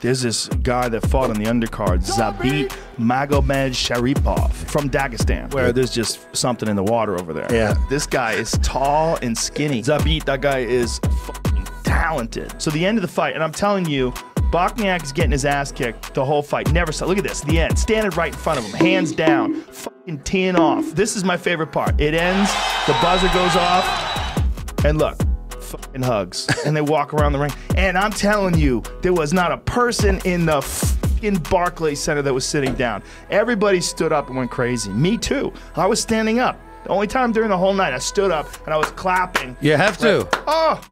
There's this guy that fought on the undercard, Zabit Magomedsharipov from Dagestan, where there's just something in the water over there. Yeah. This guy is tall and skinny. Zabit, that guy is fucking talented. So the end of the fight, and I'm telling you, Bochniak is getting his ass kicked the whole fight. Never saw. Look at this. The end. Standing right in front of him, hands down, fucking teeing off. This is my favorite part. It ends. The buzzer goes off, and look, fucking hugs, and they walk around the ring. And I'm telling you, there was not a person in the fucking Barclays Center that was sitting down. Everybody stood up and went crazy. Me too. I was standing up. The only time during the whole night I stood up and I was clapping. You have to. Oh,